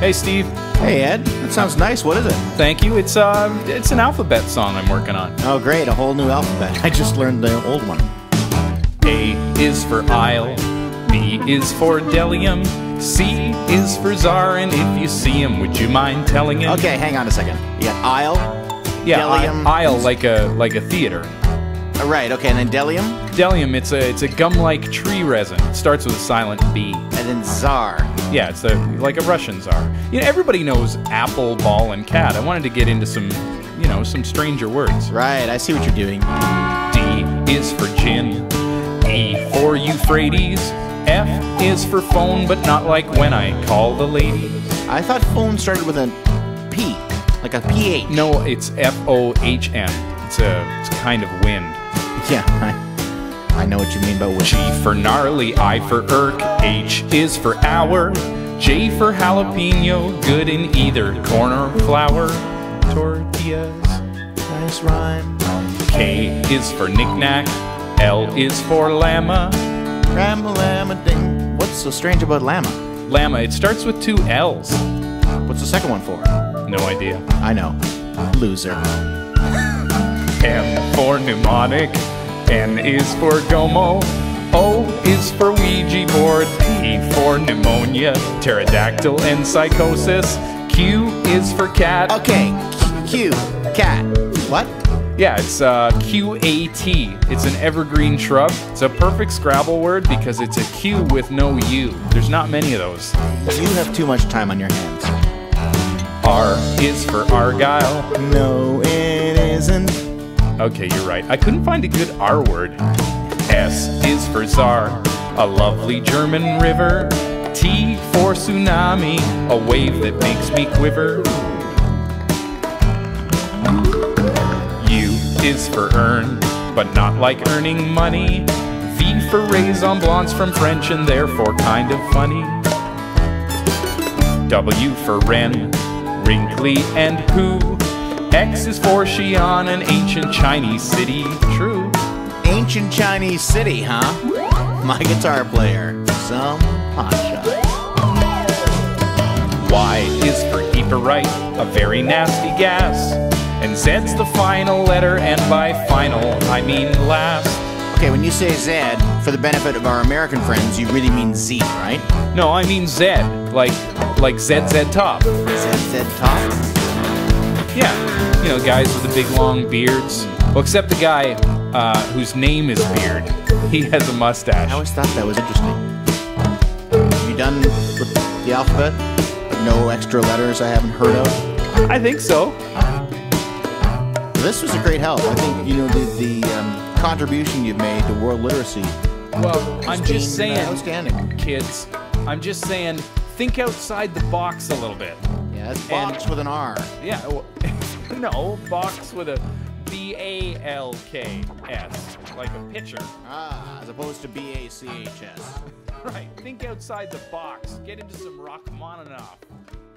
Hey, Steve. Hey Ed, that sounds nice. What is it? Thank you. It's uh, it's an alphabet song I'm working on. Oh, great, a whole new alphabet. I just learned the old one. A is for isle. B is for delium. C is for czar. And if you see him, would you mind telling him? Okay, hang on a second. You got isle. Yeah, delium. aisle like a like a theater. Uh, right. Okay, and then delium, Delium. It's a it's a gum-like tree resin. It starts with a silent B. and then czar. Yeah, it's a, like a Russian czar. You know, everybody knows apple, ball, and cat. I wanted to get into some, you know, some stranger words. Right. I see what you're doing. D is for gin. E for Euphrates. F is for phone, but not like when I call the ladies. I thought phone started with a P, like a PH. No, it's F O H. It's a it's a kind of wind. Yeah, I, know what you mean by which. G for gnarly, I for irk. H is for hour. J for jalapeno, good in either corn or flour. Tortillas. Nice rhyme. K is for knickknack. L is for llama. Ram llama ding. What's so strange about llama? Llama, it starts with two L's. What's the second one for? No idea. I know. Loser. M for mnemonic. N is for Gomo. O is for Ouija board. P for pneumonia, pterodactyl, and psychosis. Q is for cat. Okay. Q. Cat. What? Yeah, it's uh, QAT. It's an evergreen shrub. It's a perfect Scrabble word because it's a Q with no U. There's not many of those. You have too much time on your hands. R is for Argyle. No. Okay, you're right. I couldn't find a good R word. S is for Czar, a lovely German river. T for tsunami, a wave that makes me quiver. U is for earn, but not like earning money. V for raison blancs from French and therefore kind of funny. W for Ren, wrinkly and who. X is for Xi'an, an ancient Chinese city. True. Ancient Chinese city, huh? My guitar player. Some hot shots. Y is for Eperite, a very nasty gas. And Z's the final letter, and by final, I mean last. Okay, when you say Z, for the benefit of our American friends, you really mean Z, right? No, I mean Z, like like ZZ Top. ZZ top? Yeah, you know, guys with the big long beards. Well, except the guy uh, whose name is Beard. He has a mustache. I always thought that was interesting. Have You done with the alphabet? No extra letters I haven't heard of? I think so. This was a great help. I think, you know, the, the um, contribution you've made to world literacy. Well, I'm just uh, saying, Outstanding. kids. I'm just saying, think outside the box a little bit. That's box with an R. Yeah. no, box with a B A L K S, like a pitcher. Ah, as opposed to B A C H S. Right. Think outside the box. Get into some Rachmaninoff.